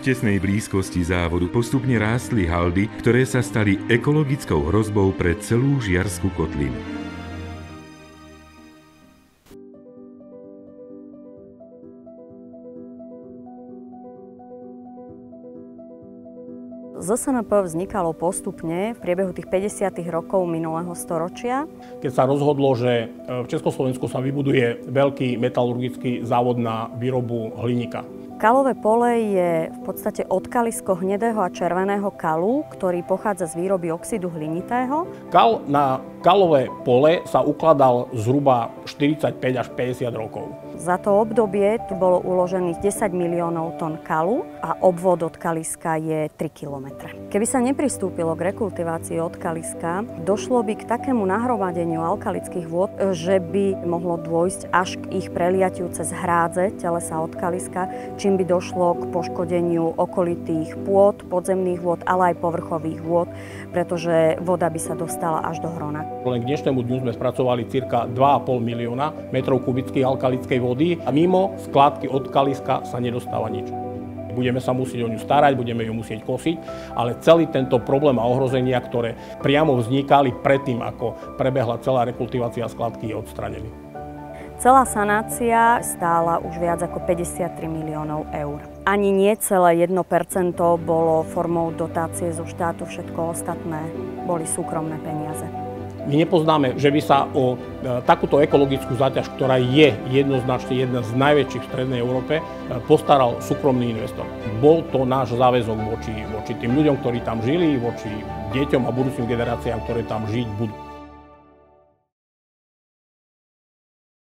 V tesnej blízkosti závodu postupne rástli haldy, ktoré sa stali ekologickou hrozbou pre celú žiarskú kotlinu. ZSNP vznikalo postupne v priebehu tých 50. rokov minulého storočia. Keď sa rozhodlo, že v Československu sa vybuduje veľký metalurgický závod na výrobu hliníka, Kalové pole je v podstate odkalisko hnedého a červeného kalu, ktorý pochádza z výroby oxidu hlinitého. Kal na kalové pole sa ukladal zhruba 45 až 50 rokov. Za to obdobie tu bolo uložených 10 miliónov tón kalu a obvod od kaliska je 3 km. Keby sa nepristúpilo k rekultivácii od kaliska, došlo by k takému nahromadeniu alkalických vôd, že by mohlo dôjsť až k ich preliatiu cez hrádze telesa od kaliska, čím by došlo k poškodeniu okolitých pôd, podzemných vôd, ale aj povrchových vôd, pretože voda by sa dostala až do hrona. Len k dnešnému dňu sme spracovali cirka 2,5 milióna metrov kubických alkalickej vody a mimo skládky od kaliska sa nedostáva nič. Budeme sa musieť o ňu starať, budeme ju musieť kosiť, ale celý tento problém a ohrozenia, ktoré priamo vznikali predtým, ako prebehla celá rekultivácia skladky, je odstranený. Celá sanácia stála už viac ako 53 miliónov eur. Ani nie celé 1% bolo formou dotácie zo štátu, všetko ostatné boli súkromné peniaze. My nepoznáme, že by sa o e, takúto ekologickú záťaž, ktorá je jednoznačne jedna z najväčších v Strednej Európe, e, postaral súkromný investor. Bol to náš záväzok voči, voči tým ľuďom, ktorí tam žili, voči deťom a budúcim generáciám, ktoré tam žiť budú.